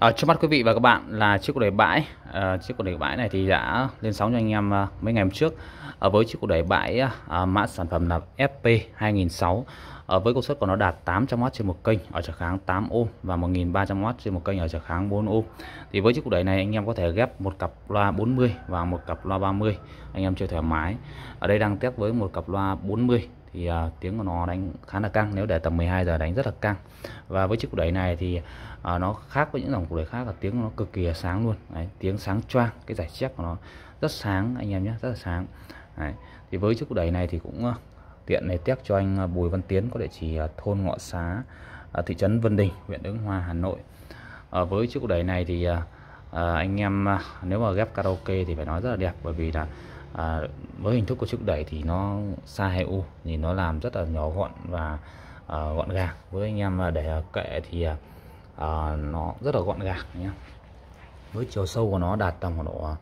À, trước mắt quý vị và các bạn là chiếc cuộc đẩy bãi. À, chiếc cuộc đẩy bãi này thì đã lên sóng cho anh em à, mấy ngày hôm trước. À, với chiếc cuộc đẩy bãi à, mã sản phẩm là FP 2006 à, với công suất của nó đạt 800W trên một kênh ở trở kháng 8 ohm và 1300W trên một kênh ở trở kháng 4 ohm. Thì với chiếc cuộc đẩy này anh em có thể ghép một cặp loa 40 và một cặp loa 30 anh em chơi thoải mái. Ở đây đang test với một cặp loa 40 thì uh, tiếng của nó đánh khá là căng nếu để tầm 12 giờ đánh rất là căng. Và với chiếc cục đẩy này thì uh, nó khác với những dòng cục đẩy khác là tiếng nó cực kỳ sáng luôn. Đấy, tiếng sáng choang cái giải chép của nó rất sáng anh em nhé rất là sáng. Đấy. thì với chiếc cục đẩy này thì cũng uh, tiện này test cho anh Bùi Văn Tiến có địa chỉ uh, thôn Ngọ Xá uh, thị trấn Vân Đình huyện Ứng Hòa Hà Nội. Uh, với chiếc cục đẩy này thì uh, anh em nếu mà ghép karaoke thì phải nói rất là đẹp bởi vì là à, với hình thức của chiếc đẩy thì nó xa hay u thì nó làm rất là nhỏ gọn và à, gọn gàng. Với anh em để kệ thì à, nó rất là gọn gàng nhé với chiều sâu của nó đạt tầm khoảng độ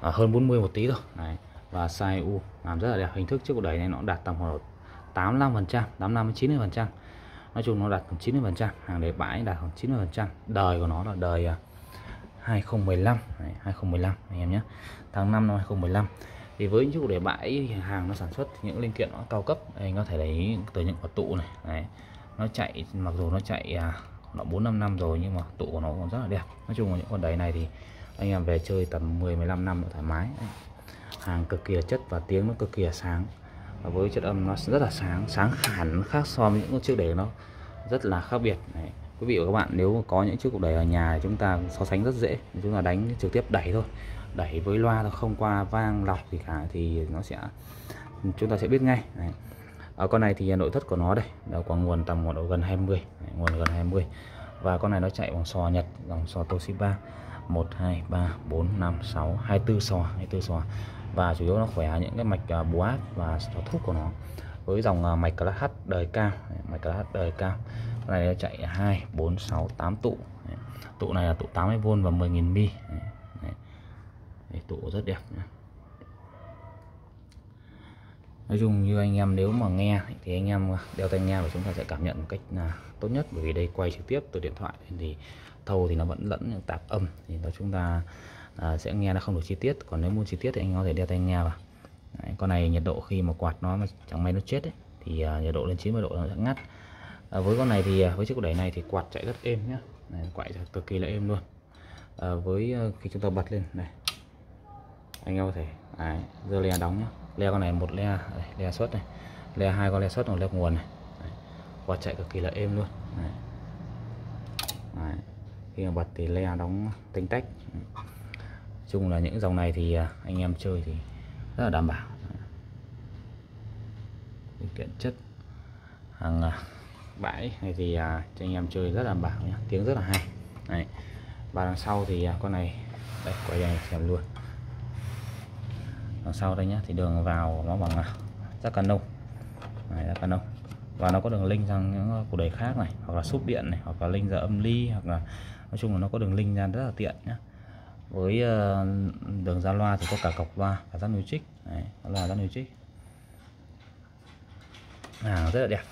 à, hơn 40 một tí thôi. Đấy. và size u làm rất là đẹp. Hình thức chiếc đẩy này nó đạt tầm khoảng độ 85 phần trăm 85 90 phần trăm. Nói chung nó đạt khoảng 90 phần trăm hàng để bãi đạt khoảng 90 phần trăm. Đời của nó là đời à, 2015 Đấy, 2015 anh em nhé. Tháng 5 năm 2015 thì với những chiếc để bãi hàng nó sản xuất những linh kiện nó cao cấp anh có thể lấy từ những quả tụ này Đấy. nó chạy mặc dù nó chạy à, nó bốn năm năm rồi nhưng mà tụ của nó còn rất là đẹp nói chung là những con đấy này thì anh em về chơi tầm 10 15 năm thoải mái Đấy. hàng cực kỳ chất và tiếng nó cực kỳ sáng và với chất âm nó rất là sáng sáng hẳn khác so với những chiếc để nó rất là khác biệt Đấy quý vị và các bạn nếu có những chiếc cục đẩy ở nhà thì chúng ta so sánh rất dễ. Chúng ta đánh trực tiếp đẩy thôi. Đẩy với loa nó không qua vang lọc gì cả thì nó sẽ chúng ta sẽ biết ngay. Đấy. ở con này thì nội thất của nó đây là có nguồn tầm một độ gần 20 Đấy, nguồn gần 20 và con này nó chạy bằng sò Nhật dòng sò Toshiba. 1 2 3 4 5 6 24 sò 24 sò. Và chủ yếu nó khỏe những cái mạch à, búa và sò thúc của nó. Với dòng à, mạch class H đời cao. Mạch class H đời cao này nó chạy 2 4 6 8 tụ. Tụ này là tụ 80V và 10.000 mi. Đấy, tụ rất đẹp nhé. nói chung như anh em nếu mà nghe thì anh em đeo tai nghe và chúng ta sẽ cảm nhận một cách là tốt nhất. Bởi vì đây quay trực tiếp từ điện thoại thì thâu thì nó vẫn lẫn những tạp âm. Thì nó chúng ta à, sẽ nghe nó không được chi tiết. Còn nếu muốn chi tiết thì anh có thể đeo tai nghe vào. Đấy, con này nhiệt độ khi mà quạt nó mà chẳng may nó chết ấy, thì à, nhiệt độ lên 90 độ nó sẽ ngắt à, với con này thì à, với chiếc đẩy này thì quạt chạy rất êm nhá. Này, quạt cực kỳ là êm luôn. À, với à, khi chúng ta bật lên này. Anh em có thể à, đấy, dơ le đóng nhá. Le con này một le đây, le suất này. Le hai con le suất một le nguồn này. Đấy. quạt chạy cực kỳ là êm luôn. Đấy. Đấy. khi mà bật thì le đóng tinh tách. Chung là những dòng này thì anh em chơi thì rất là đảm bảo. Điều kiện chất hàng bãi. Này thì à, cho anh em chơi rất là bảo nhá tiếng rất là hay. Này và đằng sau thì à, con này đây quay đây xem luôn. Đằng sau đây nhá thì đường vào nó bằng rác nông này rác nông và nó có đường link sang những cụ đề khác này hoặc là súp điện này hoặc là link ra âm ly hoặc là nói chung là nó có đường link ra rất là tiện nhá. Với uh, đường ra loa thì có cả cọc loa và rác trích này loa rác trích à rất là đẹp.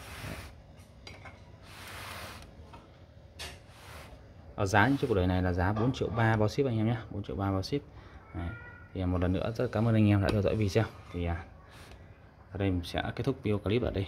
Ở giá những chiếc của đời này là giá 4 triệu 3 bao ship anh em nhé 4 triệu 3 bao ship. Đấy thì à, một lần nữa rất cảm ơn anh em đã theo dõi video. Thì à, ở đây mình sẽ kết thúc video clip ở đây.